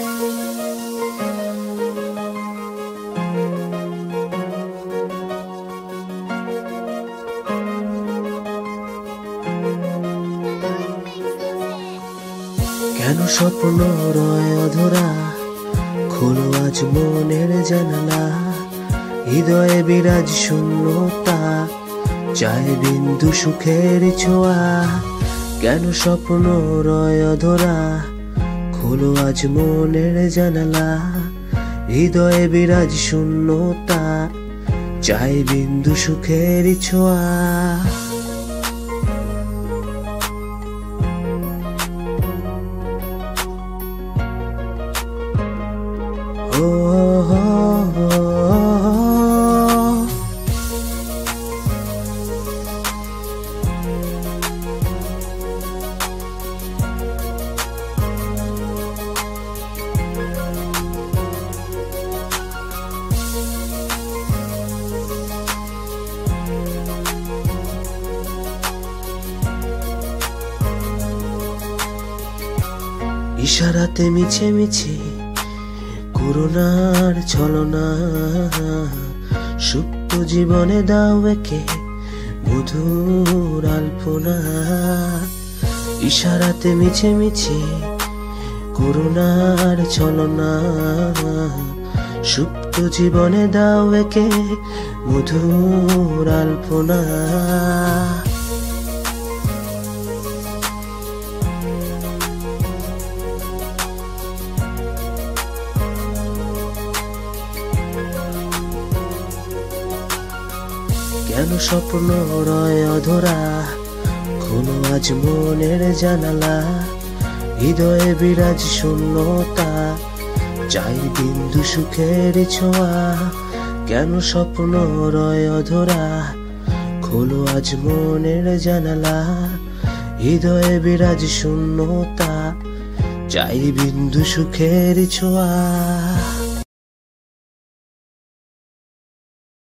কেন স্বপ্ন রয় অধরা? খোলো আজ মনের জানালা। হৃদয়ে বিরাজ শূন্যতা। চায় বিন্দু সুখের ছোঁয়া। কেন স্বপ্ন রয় অধরা? খোলো আজ মনের জানালা। হৃদয়ে বিরাজ শূন্যতা। চাই বিন্দু সুখের ছোঁয়া। ও হো ইশারাতে মিছে মিছে করুণার ছলনা। সুপ্ত জীবনে দাও একে মধুর আলপনা। ইশারাতে মিছে মিছে করুণার ছলনা। সুপ্ত জীবনে দাও একে মধুর আলপনা। কেন স্বপ্ন রয় অধরা? খোলো আজ মনের জানালা, হৃদয়ে বিরাজ শূন্যতা। চাই বিন্দু সুখের ছোঁয়া, কেন স্বপ্ন রয় অধরা? খোলো আজ মনের জানালা, হৃদয়ে বিরাজ শূন্যতা। চাই বিন্দু সুখের ছোঁয়া।